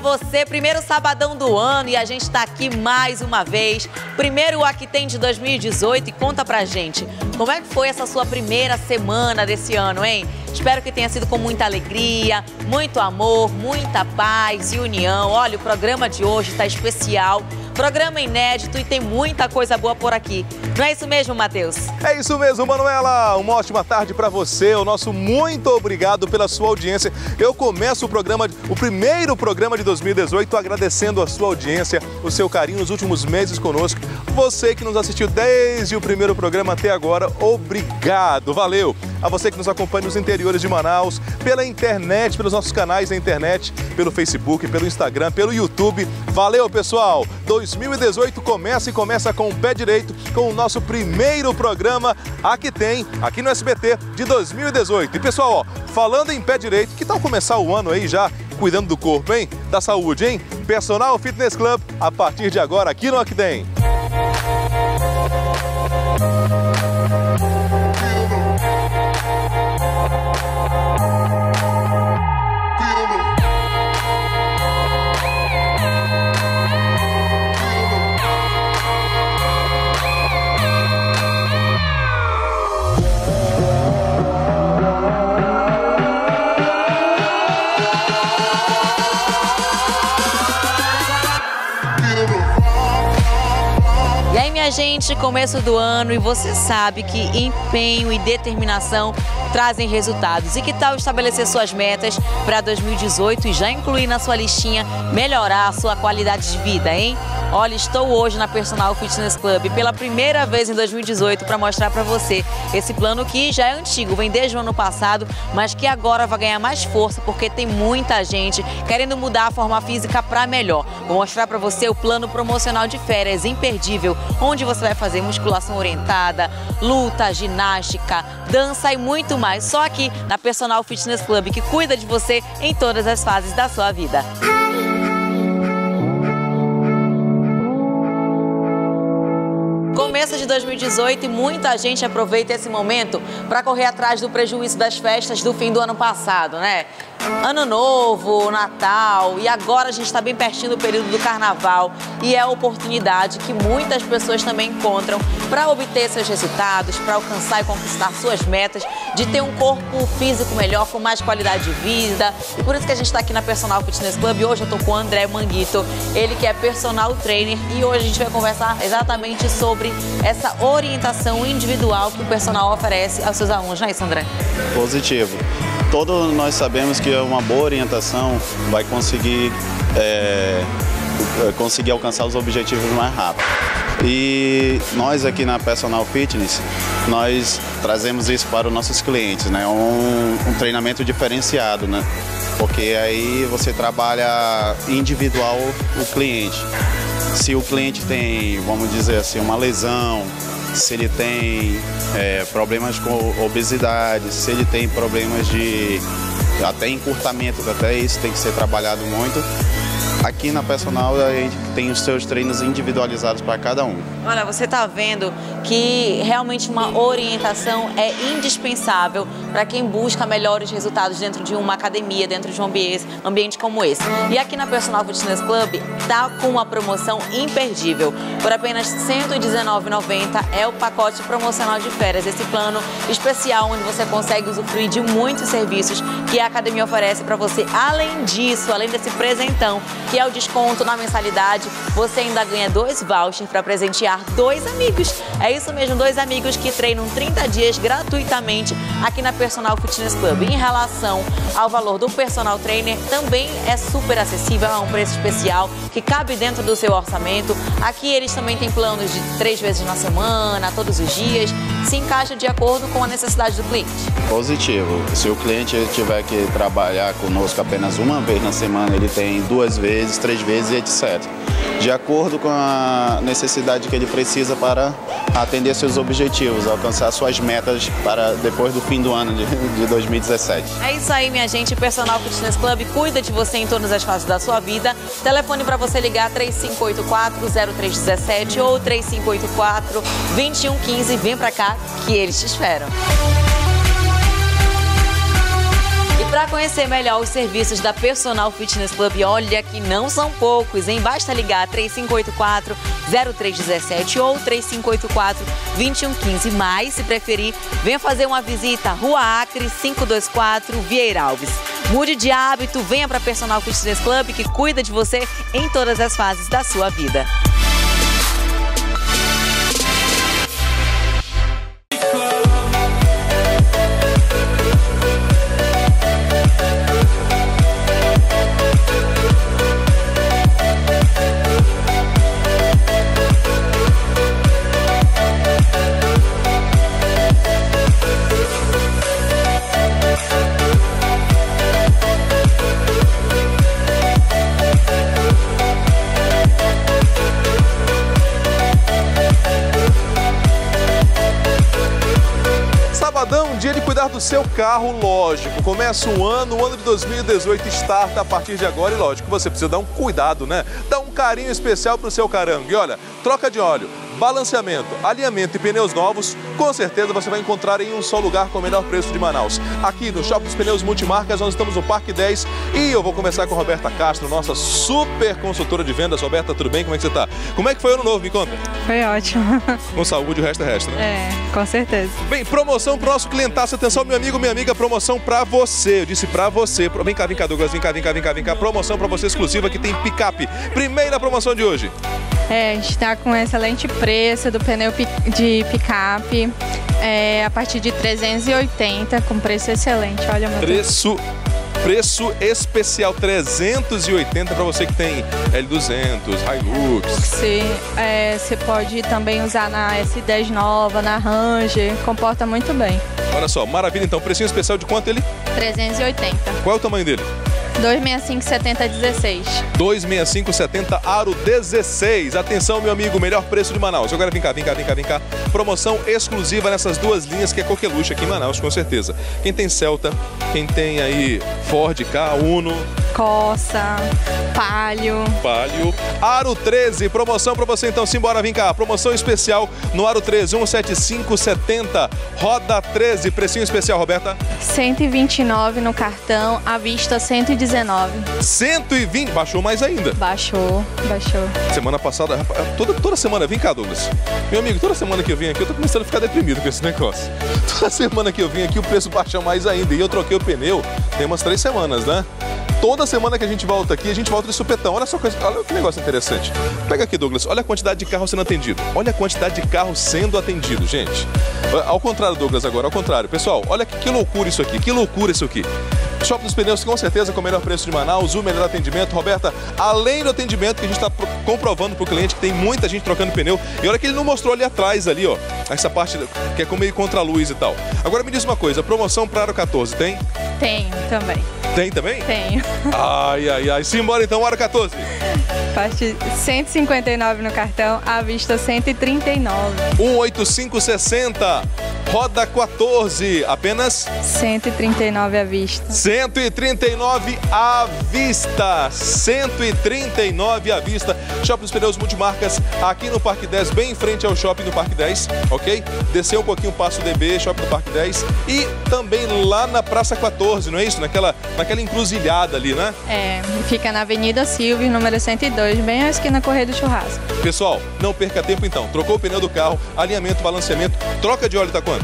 você. Primeiro sabadão do ano e a gente está aqui mais uma vez. Primeiro Aqui Tem de 2018 e conta pra gente, como é que foi essa sua primeira semana desse ano, hein? Espero que tenha sido com muita alegria, muito amor, muita paz e união. Olha, o programa de hoje está especial. Programa inédito e tem muita coisa boa por aqui. Não é isso mesmo, Matheus? É isso mesmo, Manuela. Uma ótima tarde para você. O nosso muito obrigado pela sua audiência. Eu começo o programa, o primeiro programa de 2018, agradecendo a sua audiência, o seu carinho nos últimos meses conosco. Você que nos assistiu desde o primeiro programa até agora, obrigado. Valeu a você que nos acompanha nos interiores de Manaus, pela internet, pelos nossos canais na internet, pelo Facebook, pelo Instagram, pelo YouTube. Valeu, pessoal! 2018 começa e começa com o pé direito, com o nosso primeiro programa Aqui Tem, aqui no SBT de 2018. E pessoal, ó, falando em pé direito, que tal começar o ano aí já cuidando do corpo, hein? Da saúde, hein? Personal Fitness Club, a partir de agora aqui no Aqui Tem. Gente, começo do ano e você sabe que empenho e determinação trazem resultados. E que tal estabelecer suas metas para 2018 e já incluir na sua listinha melhorar a sua qualidade de vida, hein? Olha, estou hoje na Personal Fitness Club pela primeira vez em 2018 para mostrar para você esse plano que já é antigo, vem desde o ano passado, mas que agora vai ganhar mais força porque tem muita gente querendo mudar a forma física para melhor. Vou mostrar para você o plano promocional de férias imperdível, onde você vai fazer musculação orientada, luta, ginástica, dança e muito mais. Só aqui na Personal Fitness Club que cuida de você em todas as fases da sua vida. 2018 e muita gente aproveita esse momento para correr atrás do prejuízo das festas do fim do ano passado, né? Ano Novo, Natal e agora a gente está bem pertinho do período do Carnaval e é a oportunidade que muitas pessoas também encontram para obter seus resultados, para alcançar e conquistar suas metas, de ter um corpo físico melhor, com mais qualidade de vida. E por isso que a gente está aqui na Personal Fitness Club hoje eu estou com o André Manguito, ele que é personal trainer e hoje a gente vai conversar exatamente sobre essa orientação individual que o personal oferece aos seus alunos, não é isso, André? Positivo. Todos nós sabemos que uma boa orientação vai conseguir, é, conseguir alcançar os objetivos mais rápido. E nós aqui na Personal Fitness, nós trazemos isso para os nossos clientes, né? Um, um treinamento diferenciado, né? Porque aí você trabalha individual o cliente. Se o cliente tem, vamos dizer assim, uma lesão, se ele tem é, problemas com obesidade, se ele tem problemas de até encurtamento, até isso tem que ser trabalhado muito. Aqui na Personal a gente tem os seus treinos individualizados para cada um. Olha, você está vendo que realmente uma orientação é indispensável para quem busca melhores resultados dentro de uma academia, dentro de um ambiente, como esse. E aqui na Personal Fitness Club está com uma promoção imperdível. Por apenas R$ 119,90 é o pacote promocional de férias, esse plano especial onde você consegue usufruir de muitos serviços que a academia oferece para você. Além disso, além desse presentão, que é o desconto na mensalidade, você ainda ganha dois vouchers para presentear dois amigos. É isso mesmo, dois amigos que treinam 30 dias gratuitamente aqui na Personal Fitness Club. Em relação ao valor do personal trainer, também é super acessível, é um preço especial que cabe dentro do seu orçamento. Aqui eles também têm planos de três vezes na semana, todos os dias, se encaixa de acordo com a necessidade do cliente. Positivo. Se o cliente tiver que trabalhar conosco apenas uma vez na semana, ele tem duas vezes três vezes, etc. De acordo com a necessidade que ele precisa para atender seus objetivos, alcançar suas metas para depois do fim do ano de, de 2017. É isso aí, minha gente. Personal Fitness Club cuida de você em todas as fases da sua vida. Telefone para você ligar 3584-0317 ou 3584-2115. Vem para cá que eles te esperam. Para conhecer melhor os serviços da Personal Fitness Club, olha que não são poucos, hein? Basta ligar 3584 0317 ou 3584 2115. Mas, se preferir, venha fazer uma visita Rua Acre 524 Vieira Alves. Mude de hábito, venha para Personal Fitness Club que cuida de você em todas as fases da sua vida. Seu carro, lógico. Começa o ano, o ano de 2018 starta a partir de agora e lógico, você precisa dar um cuidado, né? Dar um carinho especial pro seu carango. E olha, troca de óleo, balanceamento, alinhamento e pneus novos, com certeza você vai encontrar em um só lugar com o melhor preço de Manaus. Aqui no Shopping dos Pneus Multimarcas, nós estamos no Parque 10 e eu vou começar com a Roberta Castro, nossa super consultora de vendas. Roberta, tudo bem? Como é que você está? Como é que foi o ano novo? Me conta. Foi ótimo. Com saúde, o resto é resto, né? É, com certeza. Bem, promoção pro nosso clientaço. Atenção, meu amigo, minha amiga, promoção para você. Eu disse para você. Vem cá, vem cá, Douglas, vem cá, vem cá, vem cá, vem cá. Promoção para você exclusiva que tem picape. Primeira promoção de hoje. É, a gente está com um excelente preço do pneu de picape, é, a partir de 380, com preço excelente. Olha, meu Preço preço especial 380 para você que tem L200, Hilux. Você é, pode também usar na S10 nova, na Ranger, comporta muito bem. Olha só, maravilha então, precinho especial de quanto ele? 380. Qual é o tamanho dele? 265 70 16. 265 70 Aro 16. Atenção, meu amigo, melhor preço de Manaus. Agora vem cá, vem cá, vem cá, vem cá. Promoção exclusiva nessas duas linhas que é coqueluche aqui em Manaus, com certeza. Quem tem Celta, quem tem aí Ford K, Uno, Coça, Palio. Palio. Aro 13, promoção para você então. Simbora, vem cá. Promoção especial no Aro 13, 17570. Roda 13, precinho especial, Roberta. 129 no cartão, à vista 119. 120, baixou mais ainda. Baixou, baixou. Semana passada, toda, toda semana, vem cá, Douglas. Meu amigo, toda semana que eu vim aqui, eu tô começando a ficar deprimido com esse negócio. Toda semana que eu vim aqui, o preço baixou mais ainda. E eu troquei o pneu tem umas três semanas, né? Toda semana que a gente volta aqui, a gente volta de supetão. Olha só, olha que negócio interessante. Pega aqui, Douglas. Olha a quantidade de carros sendo atendido. Olha a quantidade de carros sendo atendido, gente. Ao contrário, Douglas, agora, ao contrário. Pessoal, olha que, que loucura isso aqui. Que loucura isso aqui. Shopping dos Pneus, com certeza, com o melhor preço de Manaus, o melhor atendimento. Roberta, além do atendimento que a gente está comprovando para o cliente que tem muita gente trocando pneu. E olha que ele não mostrou ali atrás, ali, ó. Essa parte que é com meio contra-luz e tal. Agora me diz uma coisa, promoção para Aro 14, tem? Tem também. Tem também? Tenho. Ai, ai, ai. Simbora então, hora 14. Parte 159 no cartão, à vista 139. 18560, roda 14, apenas 139 à vista. 139 à vista. 139 à vista. Shopping dos Pneus Multimarcas, aqui no Parque 10, bem em frente ao Shopping do Parque 10, ok? Descer um pouquinho o Passo DB, Shopping do Parque 10 e também lá na Praça 14, não é isso? Naquela, naquela encruzilhada ali, né? É, fica na Avenida Silvio, número 102 2, bem à esquina Correia do Churrasco. Pessoal, não perca tempo então. Trocou o pneu do carro, alinhamento, balanceamento, troca de óleo tá quanto?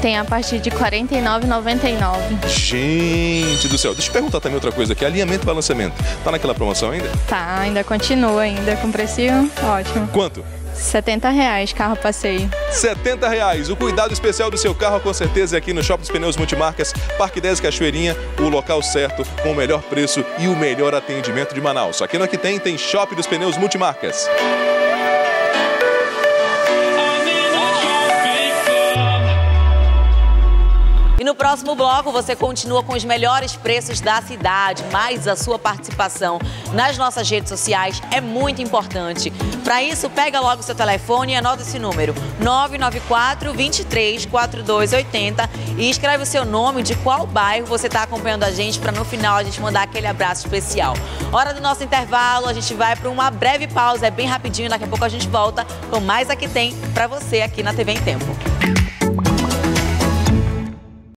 Tem, a partir de R$ 49,99. Gente do céu, deixa eu perguntar também outra coisa aqui. Alinhamento e balanceamento, tá naquela promoção ainda? Tá, ainda continua ainda com precinho ótimo. Quanto? 70 reais, carro passeio. 70 reais. O cuidado especial do seu carro, com certeza, é aqui no Shopping dos Pneus Multimarcas, Parque 10 Cachoeirinha, o local certo, com o melhor preço e o melhor atendimento de Manaus. Aqui no Aqui Tem, tem Shopping dos Pneus Multimarcas. Próximo bloco você continua com os melhores preços da cidade, mas a sua participação nas nossas redes sociais é muito importante. Para isso, pega logo seu telefone e anota esse número: 994 23 4280 e escreve o seu nome, de qual bairro você está acompanhando a gente, para no final a gente mandar aquele abraço especial. Hora do nosso intervalo, a gente vai para uma breve pausa, é bem rapidinho, daqui a pouco a gente volta com mais Aqui Tem para você aqui na TV em Tempo.